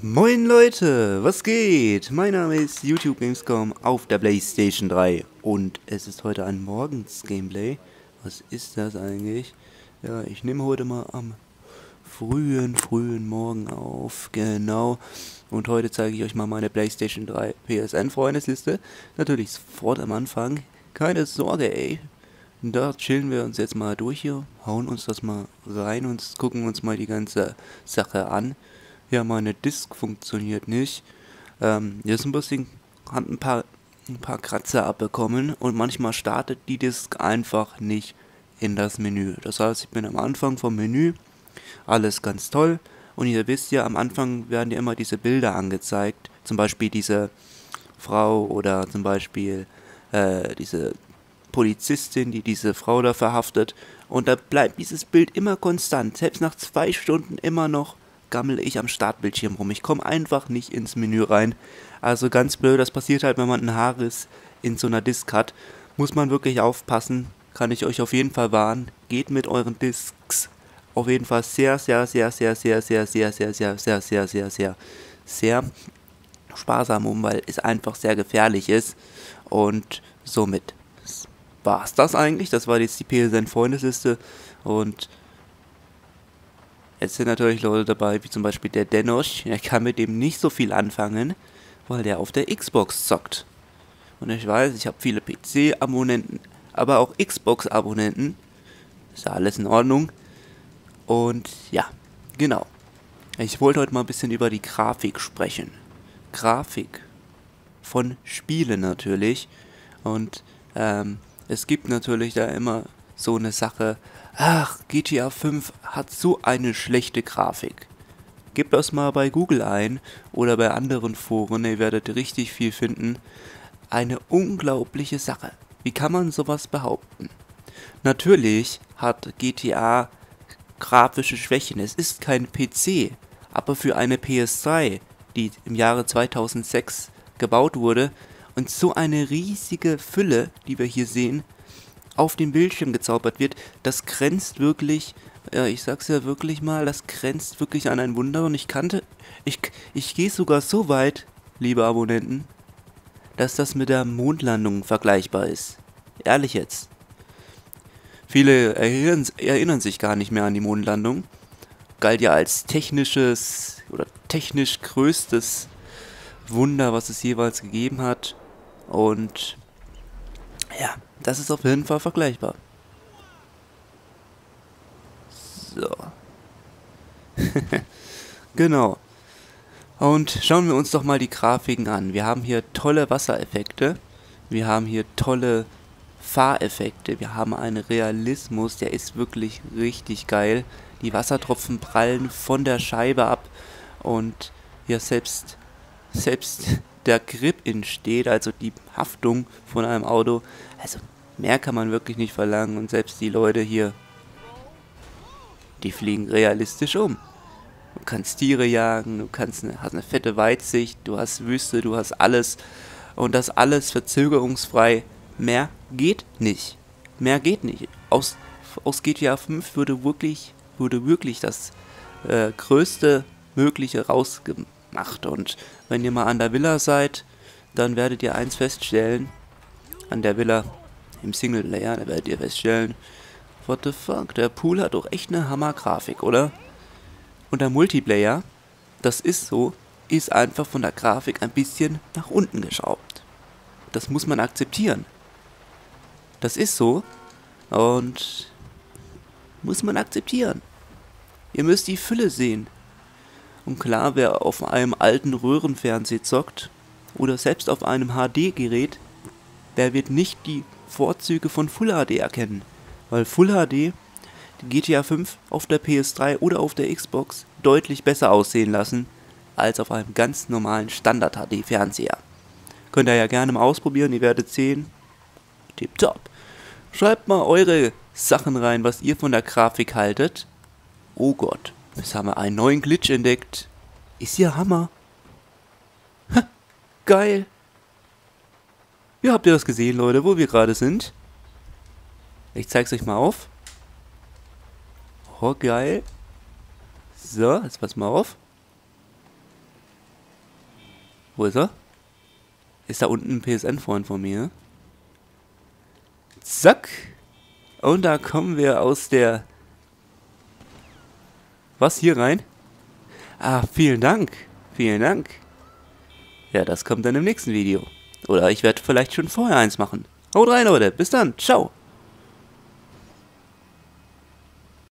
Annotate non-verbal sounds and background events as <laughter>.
Moin Leute, was geht? Mein Name ist YouTube Gamescom auf der Playstation 3 und es ist heute ein Morgens-Gameplay. Was ist das eigentlich? Ja, ich nehme heute mal am frühen, frühen Morgen auf, genau. Und heute zeige ich euch mal meine Playstation 3 PSN-Freundesliste. Natürlich sofort am Anfang. Keine Sorge, ey. Da chillen wir uns jetzt mal durch hier, hauen uns das mal rein und gucken uns mal die ganze Sache an ja, meine Disk funktioniert nicht. Ähm, ist ein bisschen, hat ein paar, ein paar Kratzer abbekommen und manchmal startet die Disk einfach nicht in das Menü. Das heißt, ich bin am Anfang vom Menü, alles ganz toll. Und ihr wisst ja, am Anfang werden ja immer diese Bilder angezeigt. Zum Beispiel diese Frau oder zum Beispiel äh, diese Polizistin, die diese Frau da verhaftet. Und da bleibt dieses Bild immer konstant. Selbst nach zwei Stunden immer noch gammel ich am Startbildschirm rum. Ich komme einfach nicht ins Menü rein. Also ganz blöd, das passiert halt, wenn man einen Haarriss in so einer Disk hat. Muss man wirklich aufpassen, kann ich euch auf jeden Fall warnen. Geht mit euren Disks auf jeden Fall sehr, sehr, sehr, sehr, sehr, sehr, sehr, sehr, sehr, sehr, sehr, sehr, sehr, sehr sparsam um, weil es einfach sehr gefährlich ist. Und somit war es das eigentlich. Das war jetzt die PSN-Freundesliste. Und Jetzt sind natürlich Leute dabei, wie zum Beispiel der Denosch. Er kann mit dem nicht so viel anfangen, weil der auf der Xbox zockt. Und ich weiß, ich habe viele PC-Abonnenten, aber auch Xbox-Abonnenten. Ist ja alles in Ordnung. Und ja, genau. Ich wollte heute mal ein bisschen über die Grafik sprechen. Grafik von Spielen natürlich. Und ähm, es gibt natürlich da immer so eine Sache, ach, GTA 5 hat so eine schlechte Grafik. Gebt das mal bei Google ein oder bei anderen Foren, ihr werdet richtig viel finden. Eine unglaubliche Sache. Wie kann man sowas behaupten? Natürlich hat GTA grafische Schwächen. Es ist kein PC, aber für eine PS3, die im Jahre 2006 gebaut wurde und so eine riesige Fülle, die wir hier sehen, auf den Bildschirm gezaubert wird, das grenzt wirklich, ja, ich sag's ja wirklich mal, das grenzt wirklich an ein Wunder und ich kannte, ich, ich gehe sogar so weit, liebe Abonnenten, dass das mit der Mondlandung vergleichbar ist. Ehrlich jetzt. Viele erinnern, erinnern sich gar nicht mehr an die Mondlandung. Galt ja als technisches oder technisch größtes Wunder, was es jeweils gegeben hat. Und ja, das ist auf jeden Fall vergleichbar. So. <laughs> genau. Und schauen wir uns doch mal die Grafiken an. Wir haben hier tolle Wassereffekte. Wir haben hier tolle Fahreffekte. Wir haben einen Realismus, der ist wirklich richtig geil. Die Wassertropfen prallen von der Scheibe ab. Und ja, selbst, selbst der Grip entsteht, also die Haftung von einem Auto. Also mehr kann man wirklich nicht verlangen und selbst die Leute hier, die fliegen realistisch um. Du kannst Tiere jagen, du kannst eine, hast eine fette Weitsicht, du hast Wüste, du hast alles und das alles verzögerungsfrei. Mehr geht nicht. Mehr geht nicht. Aus, aus GTA 5 würde wirklich, würde wirklich das äh, größte mögliche rausgemacht macht. Und wenn ihr mal an der Villa seid, dann werdet ihr eins feststellen. An der Villa im Single-Layer, da werdet ihr feststellen, what the fuck, der Pool hat doch echt eine Hammer-Grafik, oder? Und der Multiplayer, das ist so, ist einfach von der Grafik ein bisschen nach unten geschraubt. Das muss man akzeptieren. Das ist so und muss man akzeptieren. Ihr müsst die Fülle sehen. Und klar, wer auf einem alten Röhrenfernseher zockt oder selbst auf einem HD-Gerät, der wird nicht die Vorzüge von Full HD erkennen. Weil Full HD die GTA 5 auf der PS3 oder auf der Xbox deutlich besser aussehen lassen als auf einem ganz normalen Standard-HD-Fernseher. Könnt ihr ja gerne mal ausprobieren, ihr werdet sehen. Tipptopp. Schreibt mal eure Sachen rein, was ihr von der Grafik haltet. Oh Gott. Jetzt haben wir einen neuen Glitch entdeckt. Ist ja Hammer. Ha, geil. Wie habt ihr das gesehen, Leute, wo wir gerade sind? Ich zeig's euch mal auf. Oh, geil. So, jetzt pass mal auf. Wo ist er? Ist da unten ein PSN-Freund von mir? Zack. Und da kommen wir aus der... Was, hier rein? Ah, vielen Dank. Vielen Dank. Ja, das kommt dann im nächsten Video. Oder ich werde vielleicht schon vorher eins machen. Haut rein, Leute. Bis dann. Ciao.